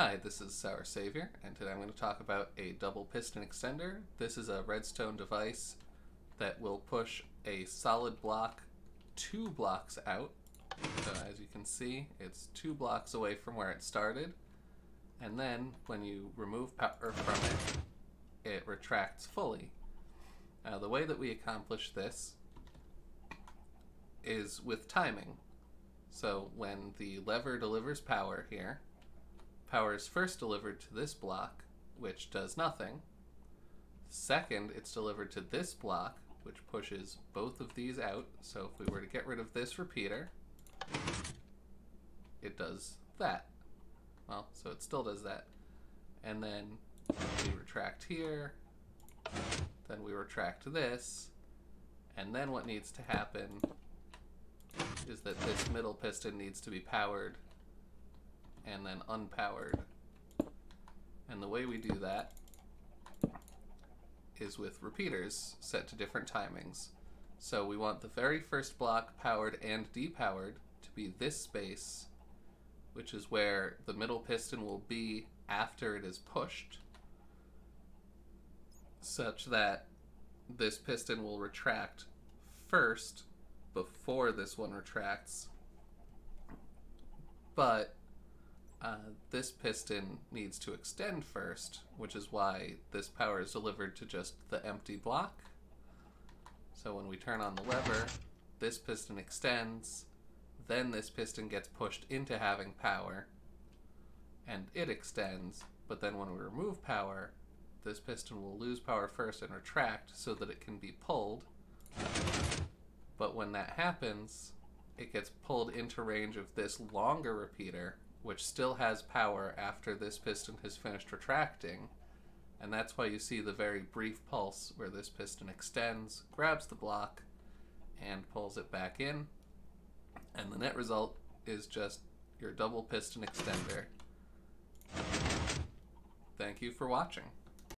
Hi, this is Sour Savior, and today I'm going to talk about a double piston extender. This is a redstone device that will push a solid block two blocks out. So as you can see, it's two blocks away from where it started. And then when you remove power from it, it retracts fully. Now the way that we accomplish this is with timing. So when the lever delivers power here, power is first delivered to this block, which does nothing. Second, it's delivered to this block, which pushes both of these out. So if we were to get rid of this repeater, it does that. Well, so it still does that. And then we retract here, then we retract this, and then what needs to happen is that this middle piston needs to be powered and then unpowered. And the way we do that is with repeaters set to different timings. So we want the very first block powered and depowered to be this space, which is where the middle piston will be after it is pushed, such that this piston will retract first before this one retracts. But uh, this piston needs to extend first, which is why this power is delivered to just the empty block. So when we turn on the lever, this piston extends, then this piston gets pushed into having power, and it extends, but then when we remove power, this piston will lose power first and retract so that it can be pulled. But when that happens, it gets pulled into range of this longer repeater, which still has power after this piston has finished retracting. And that's why you see the very brief pulse where this piston extends, grabs the block, and pulls it back in. And the net result is just your double piston extender. Thank you for watching.